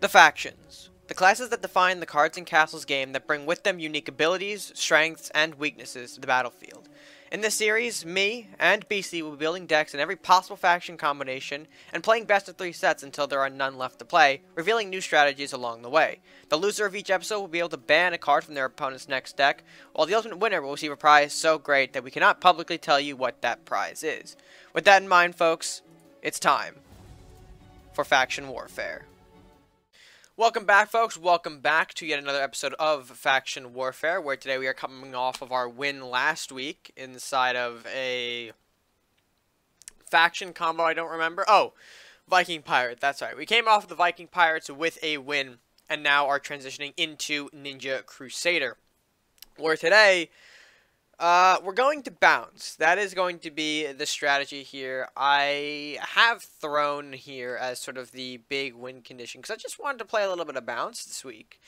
The factions. The classes that define the Cards and Castles game that bring with them unique abilities, strengths, and weaknesses to the battlefield. In this series, me and BC will be building decks in every possible faction combination and playing best of three sets until there are none left to play, revealing new strategies along the way. The loser of each episode will be able to ban a card from their opponent's next deck, while the ultimate winner will receive a prize so great that we cannot publicly tell you what that prize is. With that in mind, folks, it's time for Faction Warfare. Welcome back, folks. Welcome back to yet another episode of Faction Warfare, where today we are coming off of our win last week inside of a faction combo I don't remember. Oh, Viking Pirate. That's right. We came off the Viking Pirates with a win, and now are transitioning into Ninja Crusader, where today uh, we're going to bounce. That is going to be the strategy here. I have thrown here as sort of the big win condition because I just wanted to play a little bit of bounce this week.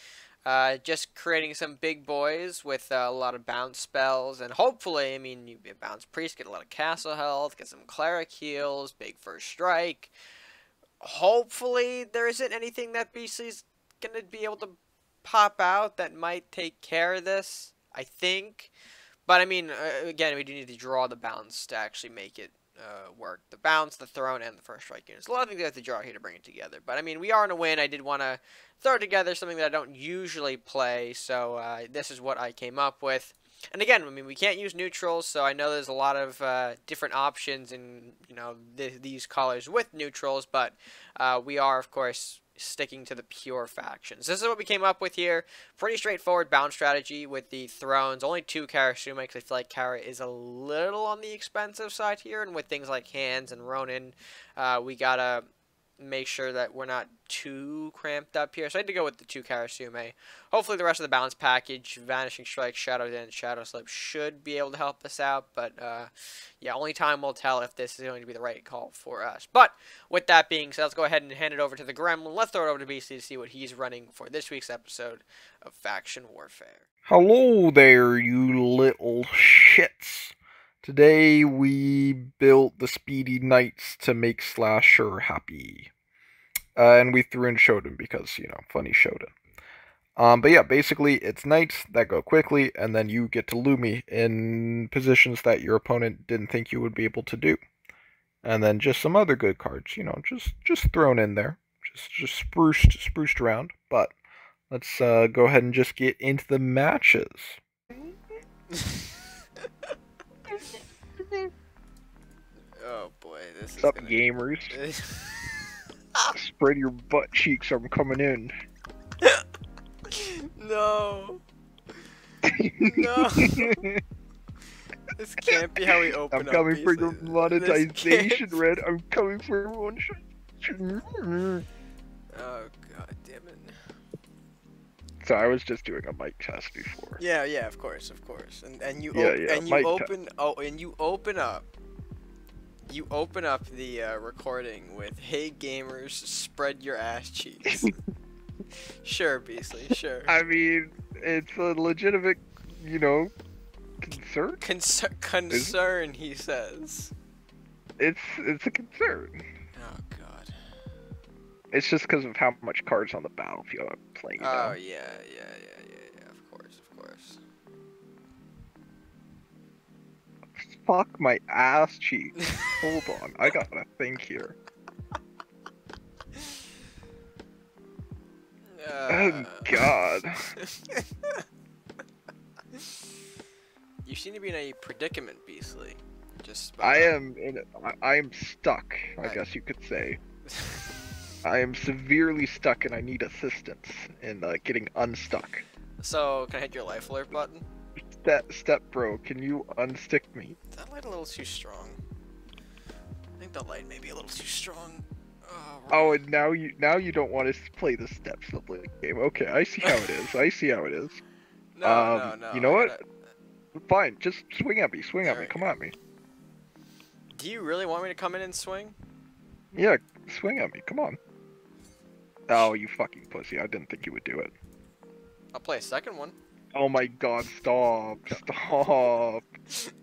Uh, just creating some big boys with uh, a lot of bounce spells, and hopefully, I mean, you be a bounce priest, get a lot of castle health, get some cleric heals, big first strike. Hopefully, there isn't anything that BC's gonna be able to pop out that might take care of this. I think. But I mean, uh, again, we do need to draw the bounce to actually make it uh, work. The bounce, the throne, and the first strike units. A lot of things we have to draw here to bring it together. But I mean, we are in a win. I did want to throw together something that I don't usually play, so uh, this is what I came up with. And again, I mean, we can't use neutrals, so I know there's a lot of uh, different options in you know th these colors with neutrals, but uh, we are of course sticking to the pure factions. This is what we came up with here. Pretty straightforward bound strategy with the thrones. Only two Karasume because I feel like Kara is a little on the expensive side here. And with things like Hands and Ronin, uh, we gotta make sure that we're not too cramped up here. So I had to go with the two Karasume. Hopefully the rest of the balance package, Vanishing Strike, Shadow Dance, Shadow Slip should be able to help us out. But uh, yeah, only time will tell if this is going to be the right call for us. But with that being said, let's go ahead and hand it over to the Gremlin. Let's throw it over to BC to see what he's running for this week's episode of Faction Warfare. Hello there, you little shits. Today we built the Speedy Knights to make Slasher happy. Uh, and we threw in Shodan because, you know, funny Shodan. Um, but yeah, basically it's knights that go quickly, and then you get to Lumi in positions that your opponent didn't think you would be able to do. And then just some other good cards, you know, just just thrown in there. Just just spruced spruced around. But let's uh, go ahead and just get into the matches. oh boy, this What's up, gonna... gamers? Spread your butt cheeks, I'm coming in. no. No. this can't be how we open up. I'm up coming for your monetization, Red. I'm coming for one. Oh god damn it. So I was just doing a mic test before. Yeah, yeah, of course, of course. And and you Yeah, yeah, and you open oh and you open up you open up the uh, recording with "Hey gamers, spread your ass cheeks." sure, Beastly, sure. I mean, it's a legitimate, you know, concern. Concer- concern, he says. It's it's a concern. Oh god. It's just because of how much cards on the battlefield I'm playing. Oh now. yeah, yeah, yeah, yeah, yeah. Fuck my ass cheeks. Hold on, I gotta think here. Oh Uh, God. you seem to be in a predicament, Beastly. Just. I am in. I, I am stuck. I I- guess you could say. I am severely stuck, and I need assistance in uh, getting unstuck. so, can I hit your life alert button? Step, step, bro. Can you unstick me? A little too strong? I think the light may be a little too strong. Oh, Oh, and now you now you don't want to play the steps of the game. Okay, I see how it is. I see how it is. no, um, no, no. you know I what? gotta- Fine, just swing at me. Swing at me. Come at me. Do you really want me to come in and swing? Yeah, swing at me. Come on. Oh, you fucking pussy! I didn't think you would do it. I'll play a second one. Oh my god! Stop! Stop!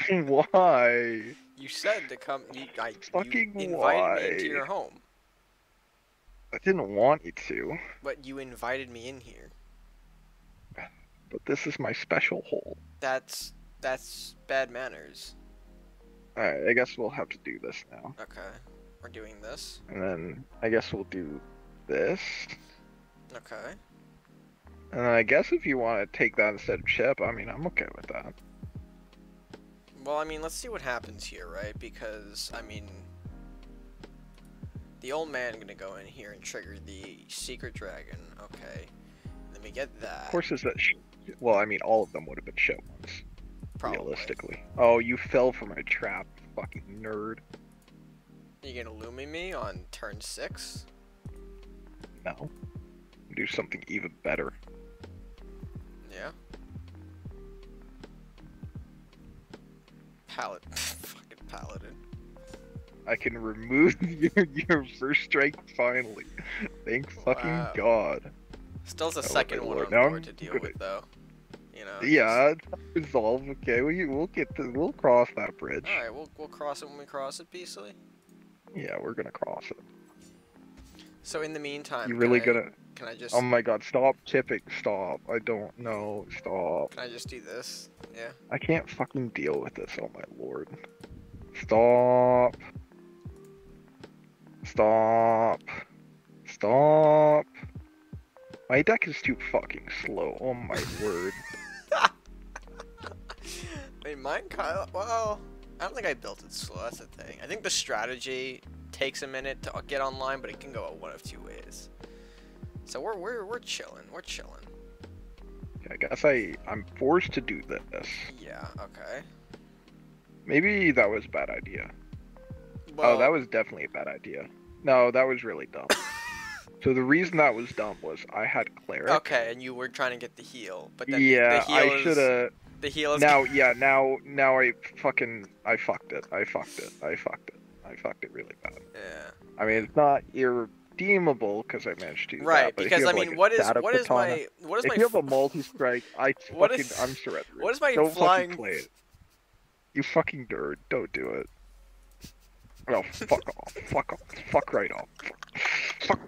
Why? You said to come. You, I, Fucking you invited me into your home. I didn't want you to, But you invited me in here. but this is my special hole. That's that's bad manners. Alright, I guess we'll have to do this now. Okay. We're doing this. And then I guess we'll do this. Okay. And then I guess if you want to take that instead of chip, I mean, I'm okay with that. Well, I mean, let's see what happens here, right? Because I mean, the old man gonna go in here and trigger the secret dragon. Okay. Let me get that. Horses that. Sh- well, I mean, all of them would have been shit ones, Probably. realistically. Oh, you fell for my trap, fucking nerd. You gonna lumi me on turn six? No. Do something even better. Pallet. Fucking paladin. I can remove your, your first strike finally. Thank fucking Wow. God. Still has a Oh, second one on Now board to deal with, though. You know. Yeah, resolve. Okay, we we'll get to we'll cross that bridge. All right, we'll we'll cross it when we cross it, Beastly. Yeah, we're gonna cross it. So in the meantime, You can really gonna? Can I just? Oh my God! Stop tipping! Stop! I don't know. Stop! Can I just do this? Yeah. I can't fucking deal with this. Oh my lord! Stop! Stop! Stop! My deck is too fucking slow. Oh my word! I mean, mine kind of. Well, I don't think I built it slow. That's the thing. I think the strategy takes a minute to get online, but it can go one of two ways. So we're we're we're chilling. We're chilling. I guess I I'm forced to do this. Yeah. Okay. Maybe that was a bad idea. Oh, well, oh, that was definitely a bad idea. No, that was really dumb. so the reason that was dumb was I had cleric. Okay, and you were trying to get the heal, but then yeah, the heal I should have. The heal is Now, yeah, now, now I fucking, I fucked it. I fucked it. I fucked it. I fucked it really bad. Yeah. I mean, it's not irredeemable because I managed to. Right, that, because I mean, like, what is what is katana- my what is If my you have a f- multi-strike, I What fucking, is- I'm surrendering. what is my Don't flying- fucking play it. You fucking nerd. Don't do it. No, fuck off. Fuck off. Fuck right off. Fuck.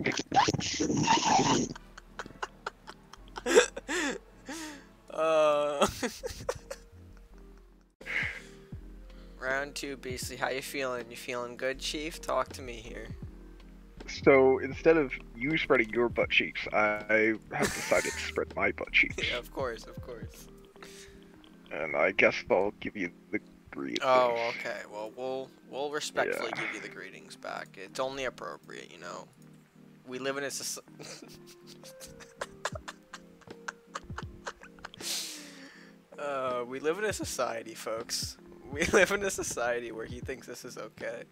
uh. Round two, Beastly. How you feeling? You feeling good, Chief? Talk to me here. So instead of you spreading your butt cheeks, I have decided to spread my butt cheeks, Yeah, of course, of course. and I guess I'll give you the greetings. Oh, okay. Well, we'll we'll respectfully Yeah. give you the greetings back. It's only appropriate, you know. We live in a society. uh, we live in a society, folks. We live in a society where he thinks this is okay.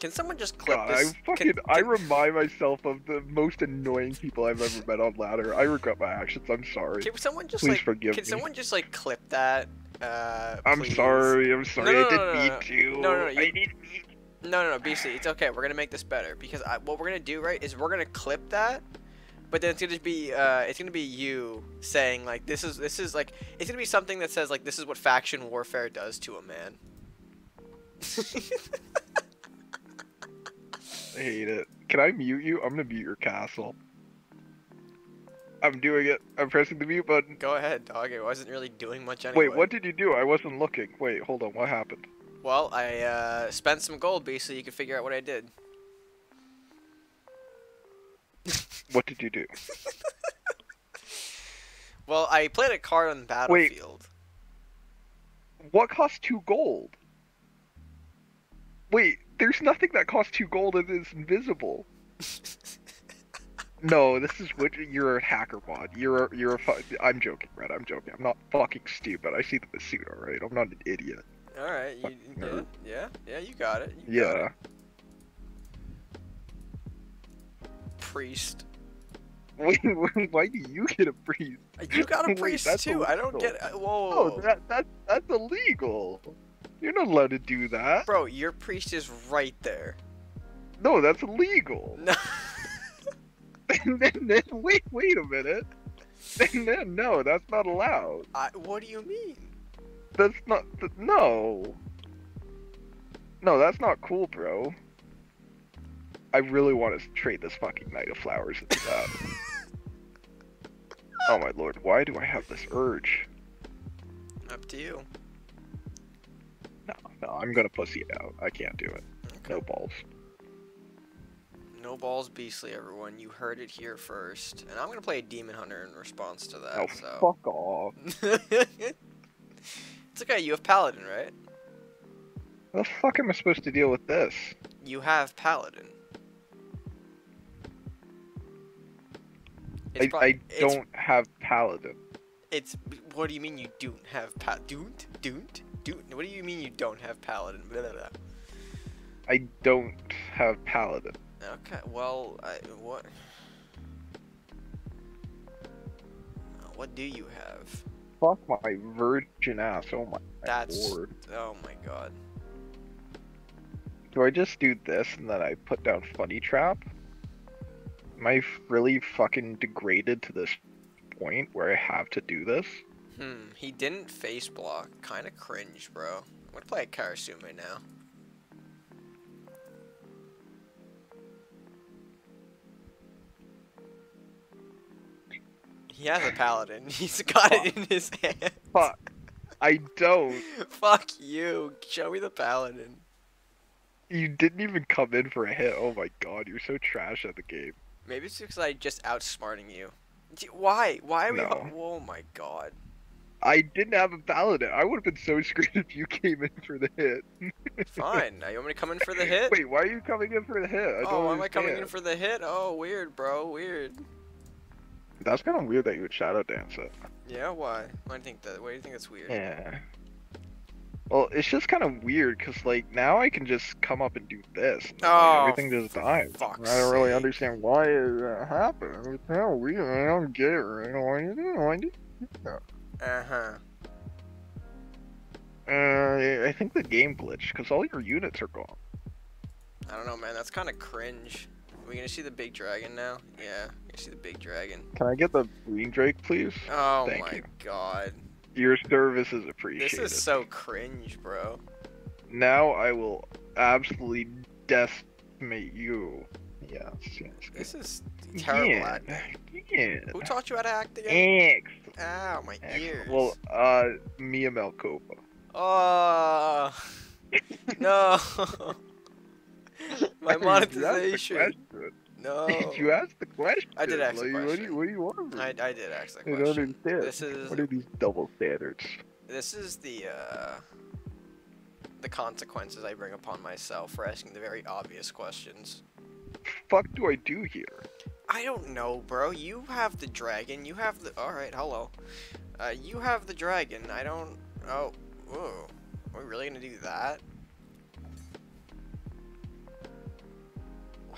Can someone just clip God, this? I fucking can, I remind myself of the most annoying people I've ever met on ladder. I regret my actions. I'm sorry. Can someone just Please like? forgive Can me. someone just like clip that? Uh, I'm please? sorry. I'm sorry. no, I didn't no, no, mean no. to. No, no, no, I you- didn't mean. No, no, no, BC, it's okay. We're gonna make this better because I, what we're gonna do, right, is we're gonna clip that, but then it's gonna be, uh, it's gonna be you saying like, this is, this is like, it's gonna be something that says like, this is what faction warfare does to a man. I hate it. Can I mute you? I'm gonna mute your castle. I'm doing it. I'm pressing the mute button. Go ahead, dog. It wasn't really doing much anyway. Wait, what did you do? I wasn't looking. Wait, hold on. What happened? Well, I uh, spent some gold, B, so you can figure out what I did. What did you do? Well, I played a card on the battlefield. What costs two gold? Wait, there's nothing that costs two gold and is invisible. No, this is what you're a hacker mod. You're a, you're a fu- I'm joking, Brett. I'm joking. I'm not fucking stupid. I see the suit, alright? I'm not an idiot. All right, you, yeah, yeah, yeah, you got it. You got Yeah. it. Priest. Wait, wait, why do you get a priest? You got a priest that's too. I don't get. uh, Whoa, Oh, that that that's illegal. You're not allowed to do that. bro, your priest is right there. No, that's illegal. No. then, then, then, wait, wait a minute. Then, then, no, that's not allowed. I, what do you mean? That's not. Th- no. No, that's not cool, bro. I really want to trade this fucking Knight of Flowers into that. oh my lord, why do I have this urge? Up to you. No, no, I'm gonna pussy it out. I can't do it. Okay. No balls. No balls beastly, everyone. You heard it here first. And I'm gonna play a Demon Hunter in response to that, Oh, so. fuck off. it's okay, you have Paladin, right? How the fuck am I supposed to deal with this? You have Paladin. I, I don't have Paladin. It's what do you mean you don't have pa don't don't don't? What do you mean you don't have paladin? Blah, blah, blah. I don't have Paladin. Okay, well, I what? What do you have? Fuck my virgin ass. Oh my That's lord. oh my god. Do I just do this and then I put down Funny Trap? Am I really fucking degraded to this point where I have to do this? Hmm, he didn't face block. Kind of cringe, bro. I'm gonna play a Karasume now. He has a paladin. He's got it in his hand. Fuck. I don't. Fuck you. Show me the paladin. You didn't even come in for a hit. Oh my god, you're so trash at the game. Maybe it's because I just outsmarting you. Why? Why are we? No. Oh my god. I didn't have a paladin. I would have been so screwed if you came in for the hit. Fine. Now you want me to come in for the hit? Wait, why are you coming in for the hit? I oh, am I coming in for the hit? Oh, weird, bro. Weird. That's kind of weird that you would shadow dance it. Yeah. Why? Why do you think that? Why do you think that's weird? Yeah. Well, it's just kind of weird because like now I can just come up and do this. And, like, Oh, everything just dies. I don't really sake. understand why it happened. It's kind of weird. I don't get it. Right? Why you doing? Why you Uh huh. Uh, I think the game glitched because all your units are gone. I don't know, man. That's kind of cringe. Are we gonna see the big dragon now? Yeah. You see the big dragon. Can I get the green drake, please? Oh Thank my you. god. Your service is appreciated. This is so cringe, bro. Now I will absolutely decimate you. Yes, yes. This is terrible yeah. acting. Yeah. Who taught you how to act again? X. Ow, my X. ears. Well, uh, Mia Melkova. Oh no! My I mean, you asked the monetization. Question. No. you asked the question. I did ask the like, What do question. you, what do you want? I, I did ask that I don't question. understand. This is What are these double standards? this is the uh, the consequences I bring upon myself for asking the very obvious questions. Fuck do I do here? I don't know, bro. You have the dragon. You have the. All right, hello. Uh, you have the dragon. I don't. Oh, whoa. Are we really gonna do that?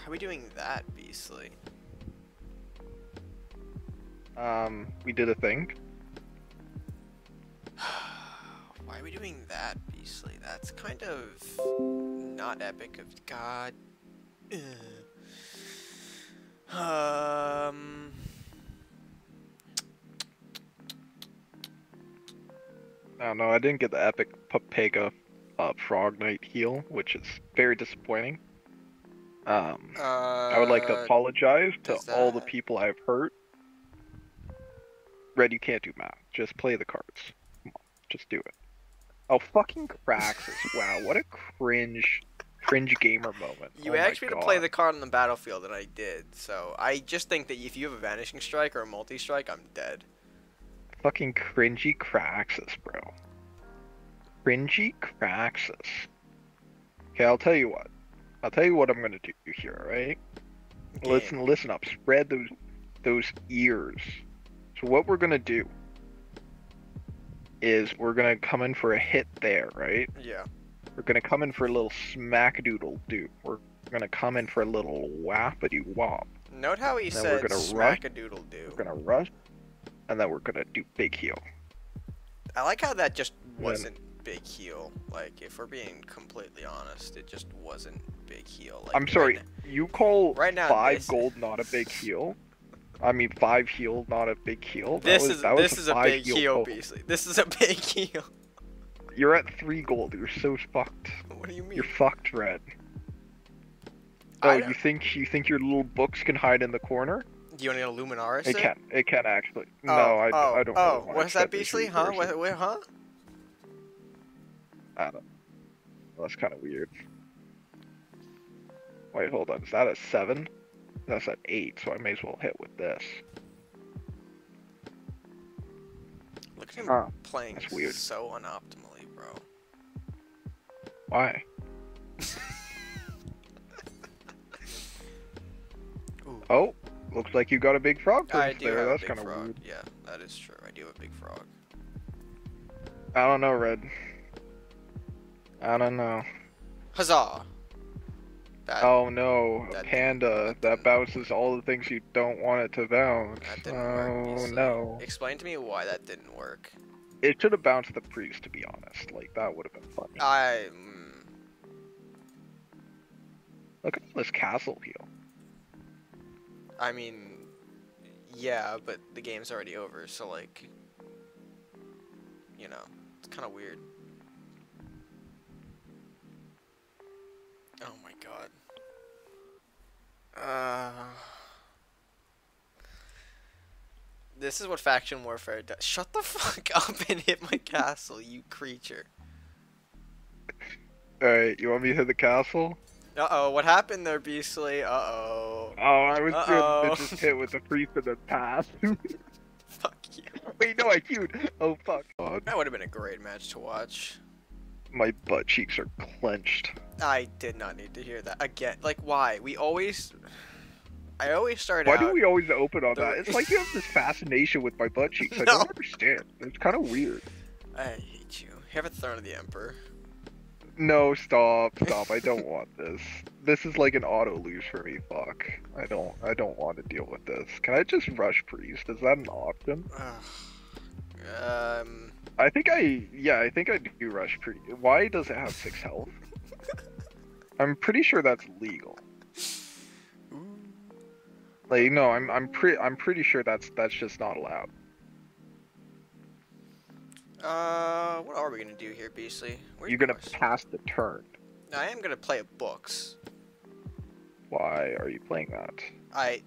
Why are we doing that, Beastly? Um, we did a thing. Why are we doing that, Beastly? That's kind of not epic of God. Um. I don't know. I didn't get the epic Papega uh, Frog Knight heal, which is very disappointing. Um, Uh, I would like to apologize to does all the people I've hurt. Red, you can't do math. Just play the cards. Come on, just do it. Oh, fucking Craxus. wow, what a cringe, cringe gamer moment. You oh asked me to play the card on the battlefield, and I did. So I just think that if you have a vanishing strike or a multi strike, I'm dead. Fucking cringy Craxus, bro. Cringy Craxus. Okay, I'll tell you what. I'll tell you what I'm gonna do here, right? Game. Listen, listen up. Spread those those ears. So what we're gonna do is we're gonna come in for a hit there, right? Yeah. We're gonna come in for a little smackadoodle do. We're gonna come in for a little whappity wop. Note how he said smack a doodle do. We're gonna rush, and then we're gonna do big heal. I like how that just wasn't big heal. Like, if we're being completely honest, it just wasn't big heal. Like, I'm sorry. Right, You call right now, five this, gold not a big heal? I mean, five heal not a big heal. That This was- is this is a big heal, total. Beastly. This is a big heal. You're at three gold. You're so fucked. What do you mean? You're fucked, Red. Oh, you think you think your little books can hide in the corner? Do you want to get a Luminaris? It set? can. It can actually. Oh, no, I, oh, I don't. Oh, really what's that, Beastly? Huh? What, what, huh? I don't. That's kind of weird. Wait, hold on. Is that a seven? That's an eight, so I may as well hit with this. Look at him Huh, playing that's weird. so unoptimally, bro. Why? Oh, looks like you got a big frog I do there. have That's kind of weird. Yeah, that is true. I do have a big frog. I don't know, Red. I don't know. Huzzah! That, Oh no, that- panda that bounces all the things you don't want it to bounce. that didn't work. Oh Beastly. no. Explain to me why that didn't work. It should have bounced the priest, to be honest. Like, that would have been funny. I. Mm, Look at this castle heal. I mean, yeah, but the game's already over, so like, you know, it's kind of weird. God. Uh. This is what faction warfare does. Shut the fuck up and hit my castle, you creature. Alright, you want me to hit the castle? Uh oh, what happened there, Beastly? Uh oh. Oh, I was Uh-oh. good just hit with the priest and the pass. Fuck you. Wait, no, I queued. Oh, fuck. That would have been a great match to watch. My butt cheeks are clenched. I did not need to hear that again. Like, why? We always. I always start Why out. do we always open on that? It's like you have this fascination with my butt cheeks. I No. don't understand. It's kind of weird. I hate you. Have a Throne of the Emperor. No, stop, stop. I don't want this. This is like an auto lose for me. Fuck. I don't. I don't want to deal with this. Can I just rush priest? Is that an option? Ugh. um. I think I. Yeah, I think I do rush priest. Why does it have six health? I'm pretty sure that's legal. Like no, I'm I'm pretty I'm pretty sure that's that's just not allowed. Uh, what are we gonna do here, Beastly? Where's You're gonna pass the turn. I am gonna play a books. Why are you playing that? I.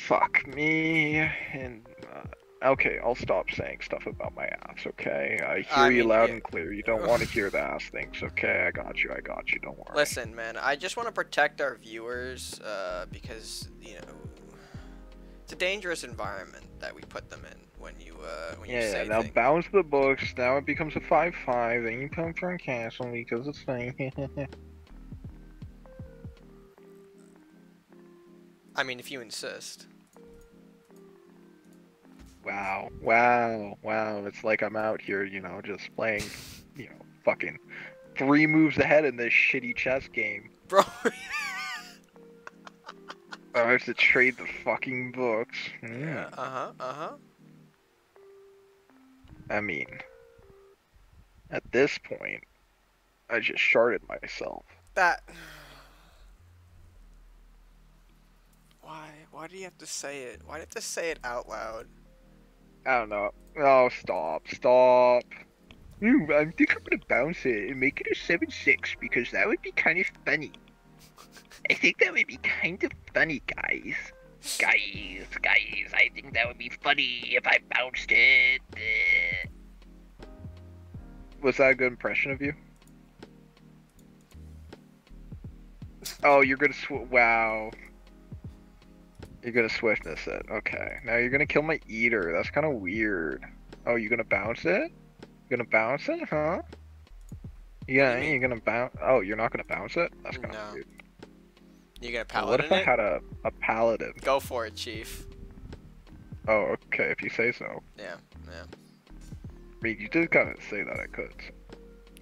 Fuck me. And uh, okay, I'll stop saying stuff about my ass. Okay, I hear I you mean, loud yeah. and clear. You don't want to hear the ass things. Okay, I got you. I got you. Don't worry. listen, man. I just want to protect our viewers, uh, because you know, it's a dangerous environment that we put them in when you, uh, when you Yeah, say now things. bounce the books. Now it becomes a five-five. Then you come from castle because it's fine. I mean, if you insist. Wow, wow, wow. It's like I'm out here, you know, just playing, you know, fucking three moves ahead in this shitty chess game. Bro, I have to trade the fucking books. Hmm. yeah, uh huh, uh huh. I mean, at this point, I just sharded myself. That. Why? Why do you have to say it? Why do you have to say it out loud? I don't know. Oh, stop, stop. Hmm, I think I'm gonna bounce it and make it a 7-6 because that would be kind of funny. I think that would be kind of funny, guys. Guys, guys, I think that would be funny if I bounced it. Uh, Was that a good impression of you? Oh, you're gonna sw- wow. You're gonna swiftness it. Okay. Now you're gonna kill my eater. That's kind of weird. Oh, you're gonna bounce it? You're gonna bounce it, huh? Yeah, you you're gonna bounce. Oh, you're not gonna bounce it? That's kind of No. weird. You gonna Well, what if I it? had a, a paladin? Go for it, chief. Oh, okay, if you say so. Yeah, yeah. I mean, you did kind of say that I could.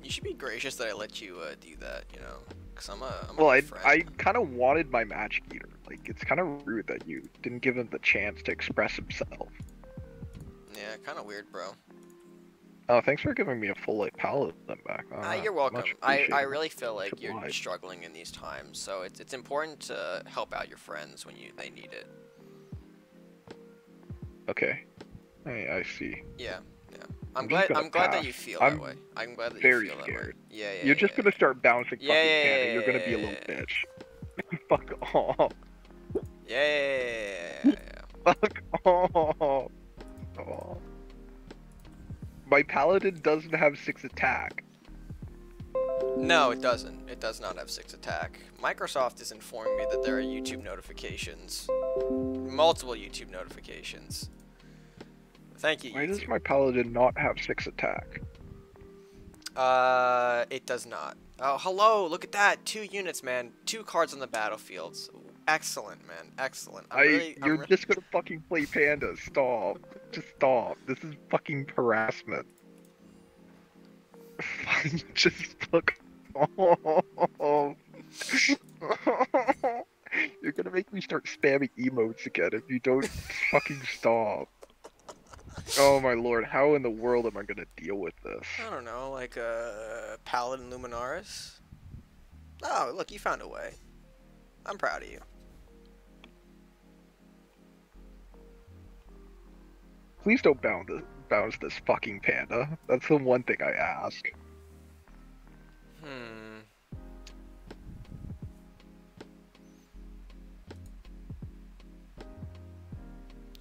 You should be gracious that I let you uh, do that. You know, cause I'm a. I'm Well, a I, friend. I kind of wanted my match eater. Like, it's kind of rude that you didn't give him the chance to express himself. Yeah, kind of weird, bro. Oh, thanks for giving me a full like paladin back. Ah, Uh, you're welcome. I, I really feel like you're obliged. struggling in these times, so it's it's important to help out your friends when you they need it. Okay. I, I see. Yeah, yeah. I'm I'm glad. I'm glad that you feel I'm that way. I'm glad that very you feel scared. that way. Yeah, yeah. You're yeah, just yeah. gonna start bouncing Yeah, fucking yeah, yeah, You're gonna be a little bitch. Fuck off. Yeah. Fuck off. My paladin doesn't have six attack. No, it doesn't. It does not have six attack. Microsoft is informing me that there are YouTube notifications, multiple YouTube notifications. Thank you. Why does my paladin not have six attack? Uh, it does not. Oh, hello! Look at that. Two units, man. Two cards on the battlefields. Excellent, man. Excellent. I'm I really, you're re- just gonna fucking play panda. Stop. Just stop. This is fucking harassment. just fuck off. You're gonna make me start spamming emotes again if you don't fucking stop. Oh my lord, how in the world am I gonna deal with this? I don't know, like uh, Paladin Luminaris. Oh, look, you found a way. I'm proud of you. Please don't bound this, bounce this fucking panda. That's the one thing I ask. Hmm.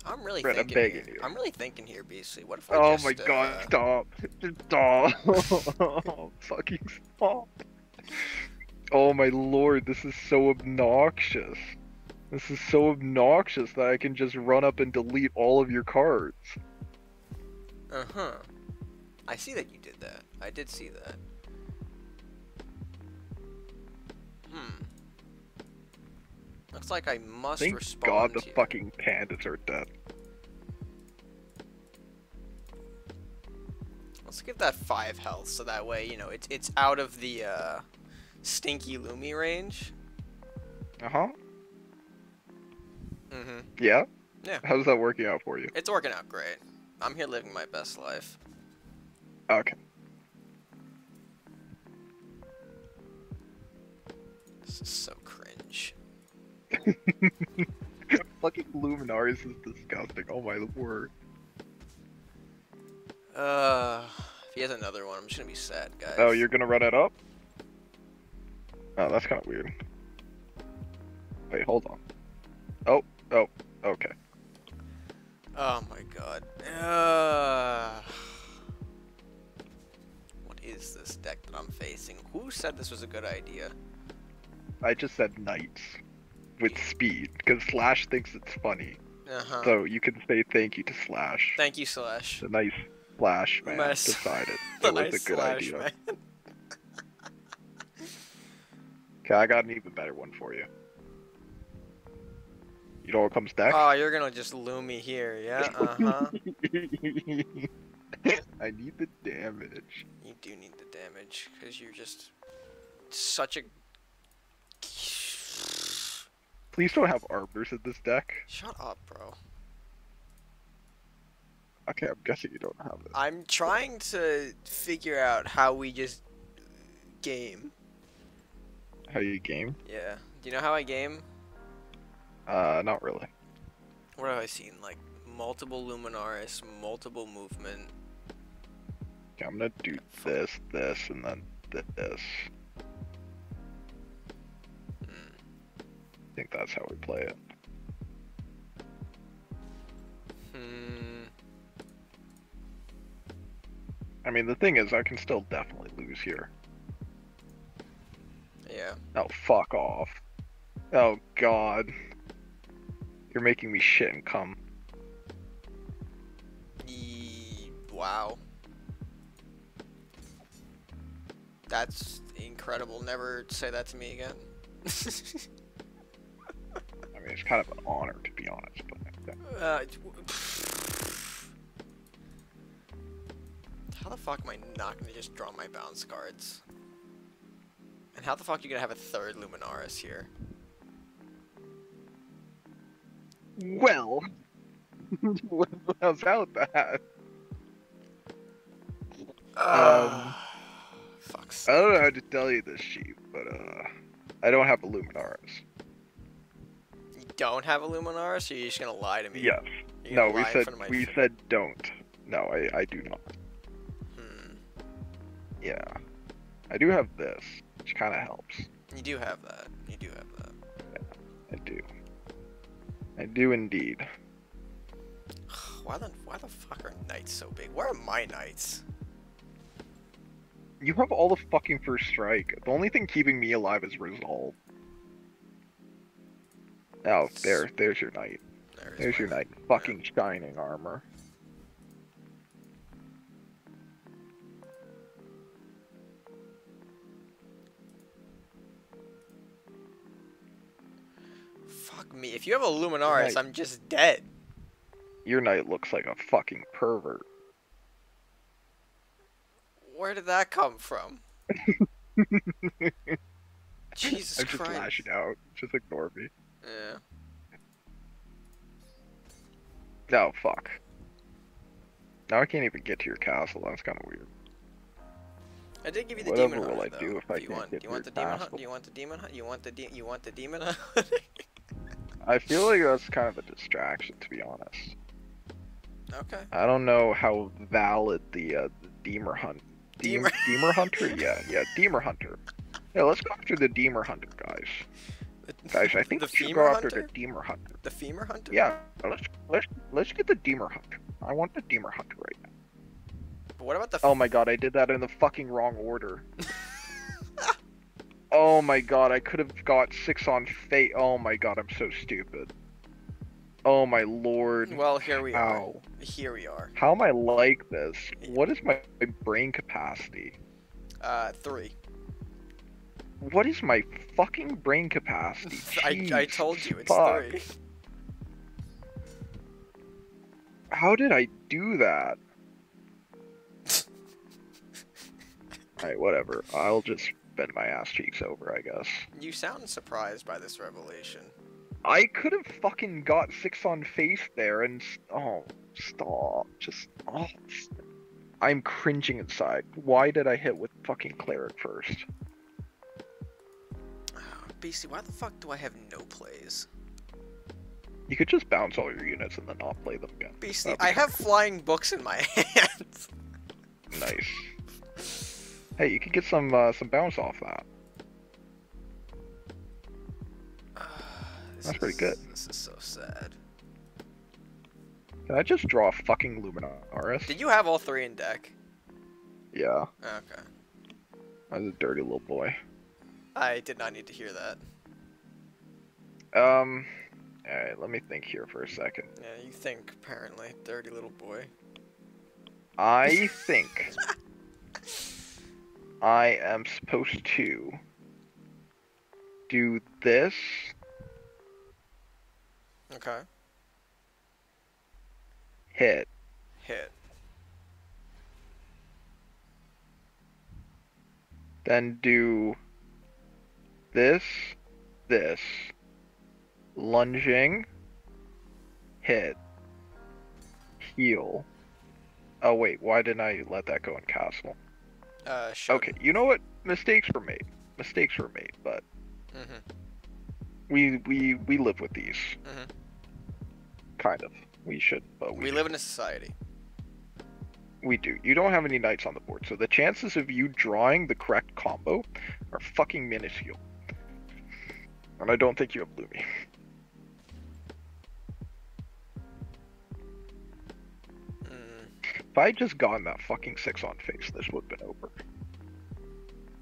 I'm really Brett, I'm thinking. begging here. I'm really thinking here, BC. What if I Oh just, my god, uh, stop. Stop. Fucking stop. Oh my lord, this is so obnoxious. This is so obnoxious that I can just run up and delete all of your cards. Uh huh. I see that you did that. I did see that. Hmm. Looks like I must Thank respond god the fucking pandas are dead. Let's give that five health, so that way you know it's it's out of the uh, stinky Lumi range. Uh-huh. Mm-hmm. Yeah? Yeah. How's that working out for you? It's working out great. I'm here living my best life. Okay. This is so cringe. fucking Luminaris is disgusting. Oh my word. Uh, if he has another one, I'm just gonna be sad, guys. Oh, you're gonna run it up? Oh, that's kind of weird. Wait, hold on. Oh, oh, okay. Oh my god. Uh, what is this deck that I'm facing? Who said this was a good idea? I just said knights with speed because Slash thinks it's funny. Uh huh. So you can say thank you to Slash. Thank you, Slash. The nice Slash man Nice. decided The it was a good Slash, idea. Okay, I got an even better one for you. Comes next? Oh, you're gonna just loom me here, yeah? Uh huh. I need the damage. you do need the damage, because you're just such a. Please don't have arbors in this deck. Shut up, bro. Okay, I'm guessing you don't have it. I'm trying to figure out how we just game. How you game? Yeah. Do you know how I game? Uh, not really. What have I seen? Like multiple Luminaris, multiple movement. Okay, I'm gonna do this, this, and then this. Hmm. I think that's how we play it. Hmm. I mean, the thing is, I can still definitely lose here. Yeah. Oh, fuck off. Oh, God. You're making me shit and come. E- wow. That's incredible. Never say that to me again. I mean, it's kind of an honor, to be honest, but yeah. uh, how the fuck am I not gonna just draw my bounce cards? And how the fuck are you gonna have a third Luminaris here? Well, about that? Um, Fuck's I don't know how to tell you this, sheep, but uh, I don't have a Luminaris. You don't have a Luminaris, or you're just gonna lie to me? Yes. No, we said front of my we said don't. No, I I do not. Yeah. I do have this, which kind of helps. You do have that. You do have that. I do. I do indeed. Why the why the fuck are knights so big? Where are my knights? You have all the fucking first strike. The only thing keeping me alive is resolve. Oh, there, there's your knight. There's, There's your knight. Fucking shining armor. Fuck me. If you have a Luminaris, I'm just dead. Your knight looks like a fucking pervert. Where did that come from? Jesus I'm just Christ. lashing out. Just ignore me. Yeah. Oh, fuck. Now I can't even get to your castle. That's kind of weird. I did give you the Whatever demon will hunter, I do though. if I you can't want, get you want the demon hunt? Do You want the demon hunt? You want the de- you want the demon hunt? I feel like that's kind of a distraction, to be honest. okay. I don't know how valid the, uh, the Deemer Hunt. Deem- Deemer- Deemer Hunter? Yeah, yeah, Deemer Hunter. Yeah, let's go after the Deemer Hunter, guys. Guys, I think the we should go after hunter? the Deemer Hunter. The femur hunter? Yeah, let's let's let's get the Deemer Hunter. I want the Deemer Hunter right now. But what about the? Oh my god, I did that in the fucking wrong order. oh my god, I could have got six on fate. Oh my god, I'm so stupid. Oh my lord. Well, here we are. Ow. Here we are. How am I like this? What is my my brain capacity? Uh, three. What is my fucking brain capacity? I, I told you it's fuck. three. How did I do that? Alright, whatever. I'll just bend my ass cheeks over, I guess. You sound surprised by this revelation. I could have fucking got six on face there and. Oh, stop. Just. Oh. I'm cringing inside. Why did I hit with fucking cleric first? Ah, BC, why the fuck do I have no plays? You could just bounce all your units and then not play them again. BC, I have flying books in my hands. Nice. Hey, you could get some uh, some bounce off that. This That's pretty good. This is so sad. Can I just draw a fucking Luminaris? Did you have all three in deck? Yeah, Okay. I was a dirty little boy. I did not need to hear that. Um, alright, let me think here for a second. Yeah, you think, apparently. Dirty little boy. I think I am supposed to do this, Okay. hit, Hit. then do this, this, lunging, hit, heal. Oh wait, why didn't I let that go in castle? Uh. Okay, you know what? Mistakes were made. Mistakes were made, but Mm-hmm. we we we live with these. Mhm. Kind of. We should, but we We live in a society. we do. You don't have any knights on the board, so the chances of you drawing the correct combo are fucking minuscule. And I don't think you have Lumi. If I had just gotten that fucking six on face, this would have been over.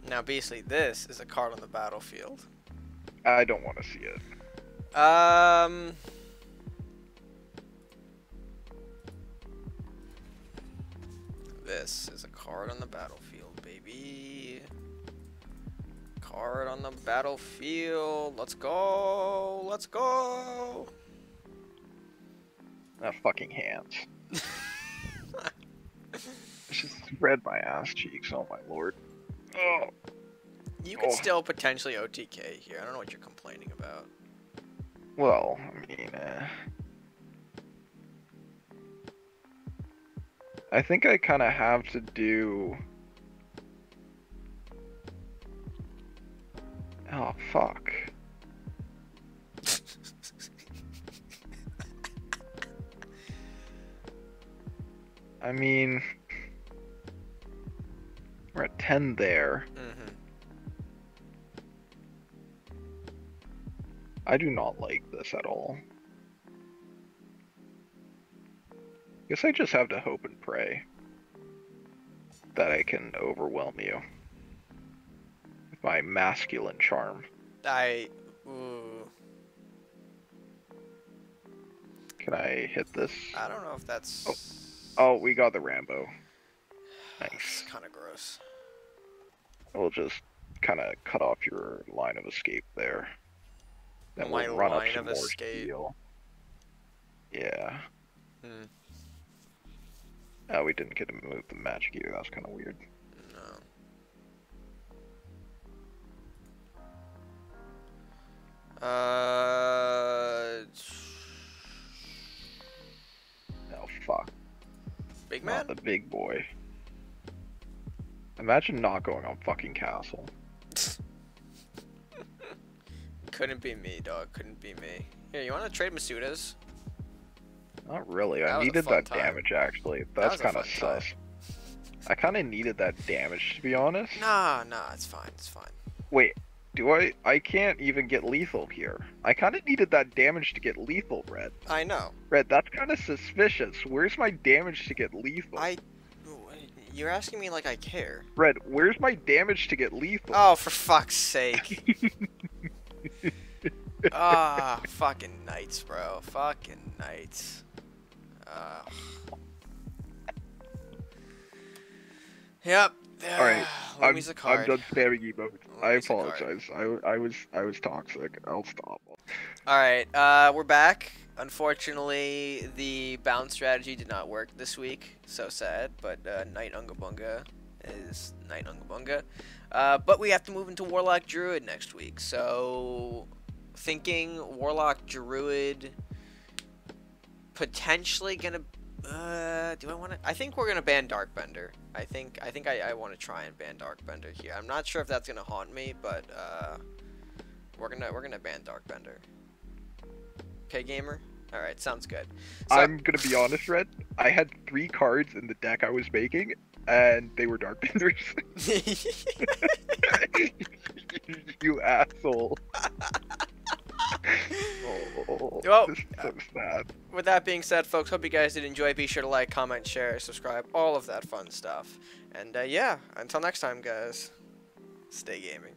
Now, basically, this is a card on the battlefield. I don't want to see it. Um. This is a card on the battlefield, baby. Card on the battlefield. Let's go. Let's go. That fucking hands. It's just red my ass cheeks. Oh my lord. Oh. You could Oh. still potentially OTK here. I don't know what you're complaining about. Well, I mean, uh, I think I kind of have to do. Oh fuck. I mean, we're at 10 there. Mm-hmm. I do not like this at all. Guess I just have to hope and pray that I can overwhelm you with my masculine charm. I. Ooh. Can I hit this? I don't know if that's. Oh, we got the Rambo. Nice. kind of gross. We'll just kind of cut off your line of escape there. Then My we'll run line up some of more escape. steel. Yeah. Hmm. Oh, we didn't get to move the magic either. That was kind of weird. No. Uh. Oh fuck. Big man? Not the big boy. Imagine not going on fucking castle. Couldn't be me, dog. Couldn't be me. Here, you want to trade Masudas? Not really. That I needed that time. damage actually. That's a kind of fun time. sus. I kind of needed that damage to be honest. Nah, nah, it's fine. It's fine. Wait, do I? I can't even get lethal here. I kind of needed that damage to get lethal, Red. I know. Red, that's kind of suspicious. Where's my damage to get lethal? I. You're asking me like I care. Red, where's my damage to get lethal? Oh, for fuck's sake. Ah, fucking knights, bro. Fucking knights. Uh. Yep. Alright, I'm, Lumi's a I'm card. done spamming emotes. I Lumi's card. apologize. I, I was I was toxic. I'll stop. Alright, uh, we're back. Unfortunately, the bounce strategy did not work this week. So sad, but uh, Knight Ungabunga is Knight Ungabunga. Uh, but we have to move into Warlock Druid next week. So, thinking Warlock Druid potentially gonna. Uh, do I want to? I think we're gonna ban Darkbender. I think I think I, I want to try and ban Darkbender here. I'm not sure if that's gonna haunt me, but uh, we're gonna we're gonna ban Darkbender. Okay, gamer. All right, sounds good. So, I'm gonna be honest, Red. I had three cards in the deck I was making, and they were Darkbenders. you asshole. Oh, Well, this is so sad. with that being said, folks, hope you guys did enjoy. Be sure to like, comment, share, subscribe, all of that fun stuff. And uh, yeah, until next time, guys, stay gaming.